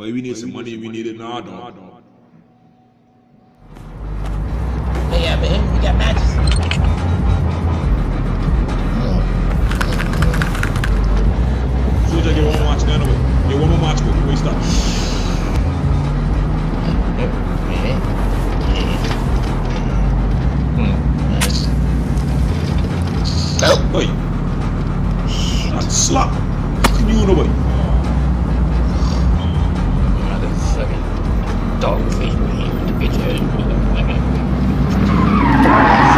But we need some money, we need it now, dog. Hey, yeah, man, we got matches. Soldier, get one more match, no, no, wait. Get one more match, go. Wait, stop. Nope. Hey. That's slap. Fucking you, no, wait. Motherfucking dog face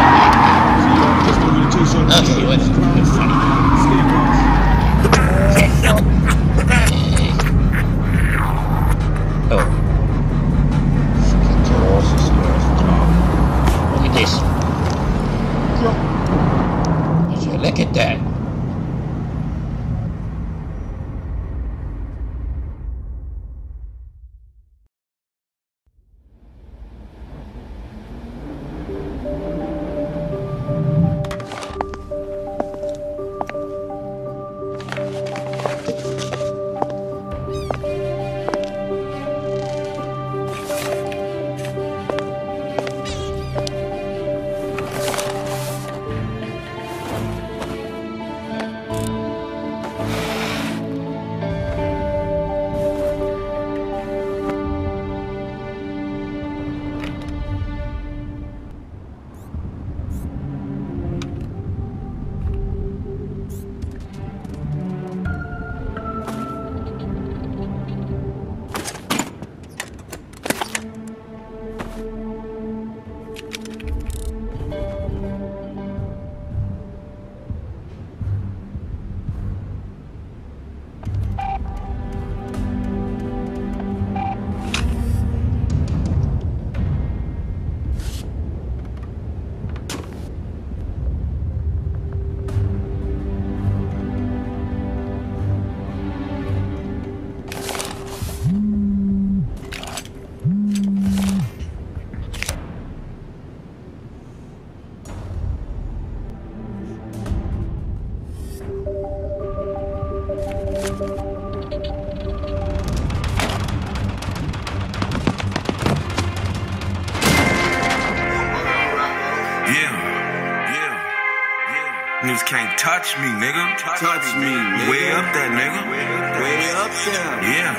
Niggas can't touch me, nigga. Touch me, nigga. Way up there, nigga. Way up there. Yeah,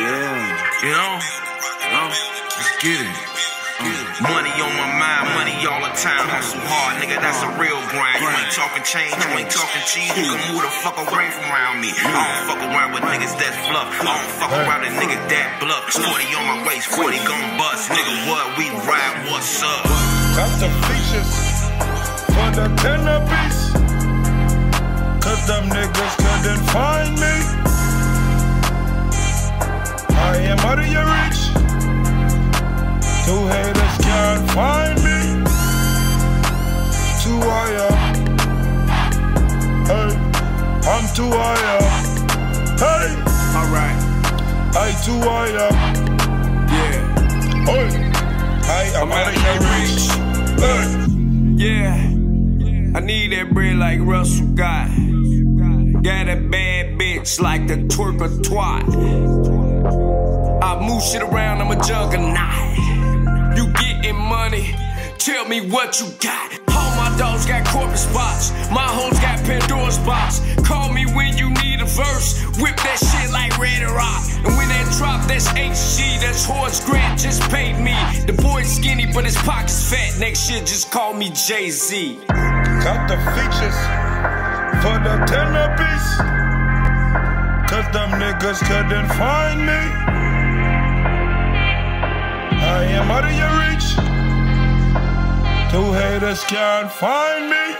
Yeah. you know, know, let's get it. Uh, Money on my mind, money all the time. Hustle hard, nigga, that's a real grind. You ain't talking change, you ain't talking cheese. You can move the fuck away from around me. I don't fuck around with niggas that fluff. I don't fuck around with niggas that bluff. 40 on my waist, 40 gon' bust. Nigga, what? We ride, what's up? Got the features the piece. Cause them niggas couldn't find me. I am out of your reach. Two haters can't find me. Too higher. Hey, I'm too higher. Hey, Alright. I too higher. Yeah. Hey, I am out of your reach. Hey. Yeah. I need that bread like Russell got. Got a bad bitch like the twerk or twat. I move shit around, I'm a juggernaut. You getting money, tell me what you got. All my dogs got corporate spots, my hoes got Pandora's box. Call me when you need a verse, whip that shit like Red Rock. And when that drop, that's HG, that's Horace Grant just paid me. The boy's skinny, but his pocket's fat. Next year, just call me Jay Z. Got the features for the tenor piece. Cause them niggas couldn't find me. I am out of your reach. Two haters can't find me.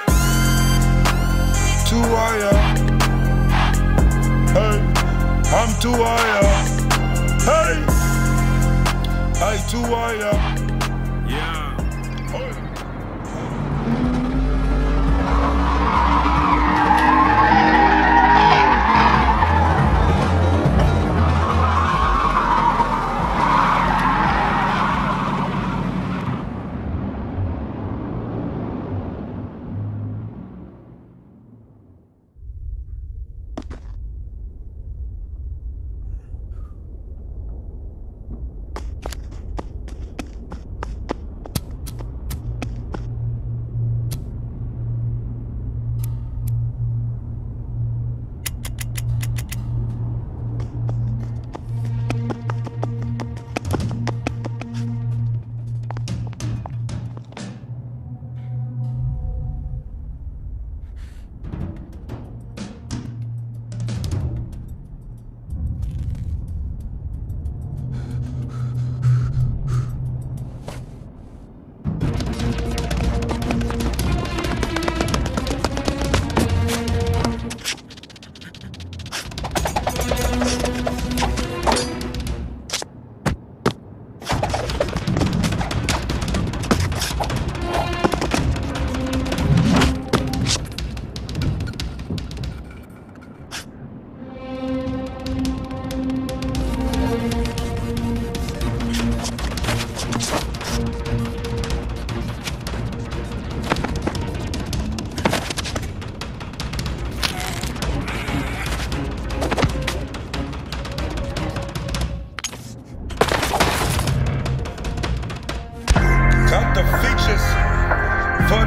Too higher. Hey, I'm too higher. Hey, I too. Yeah.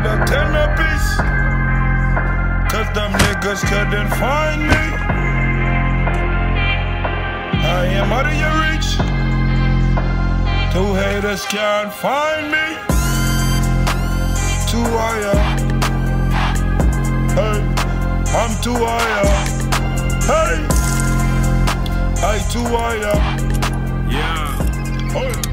The tenner piece. Cause them niggas couldn't find me. I am out of your reach. Two haters can't find me. Too higher. Hey, I'm too higher. Hey, I too higher. Yeah. Hey,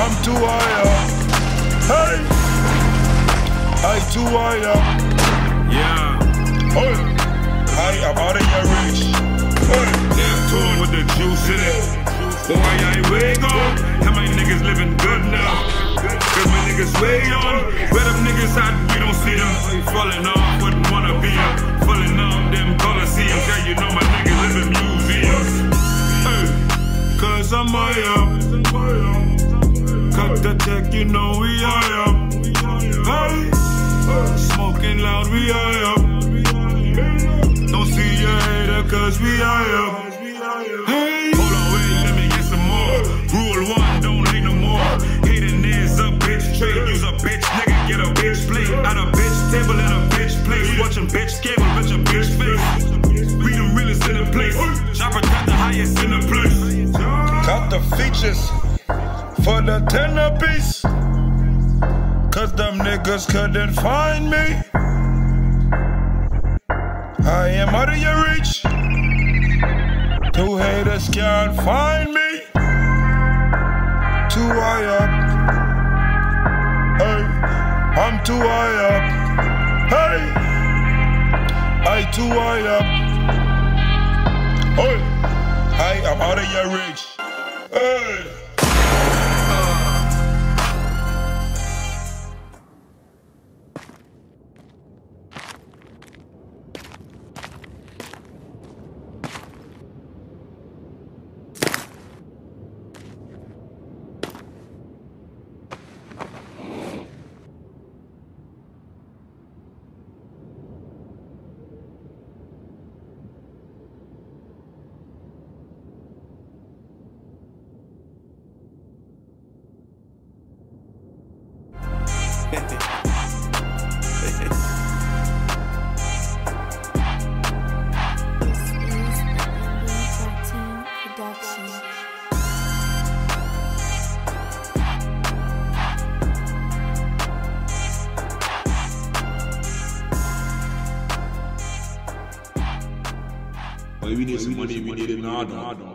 I'm too higher. Hey, I'm too higher. Yeah. Hey, I am out of your reach. Hey, Neptune with the juice in it. Boy, I way gone. How my niggas living good now? Cause my niggas way on. Where them niggas at, we don't see them. Falling off, wouldn't wanna be them. Falling off them coliseums. Yeah, you know my niggas live in museums. Hey, cause I'm high up. Cut the tech, you know we high up. Hey, smoking loud, we high up. Don't see your hater cause we high up. Hey. Hold on, wait, let me get some more. Rule one, don't hate no more. Hating is a bitch trait. Use a bitch nigga, get a bitch plate. At a bitch table in a bitch place. Watching bitch cable, bitch a bitch face. We the realest in the place. Chopper got the highest in the place. got the features for the tenner piece. Cause them niggas couldn't find me. I am out of your reach. Two haters can't find me. Too high up. Hey, I'm too high up. Hey, I too high up. Hey, I am out of your reach. Hey. We need some money, we need it now.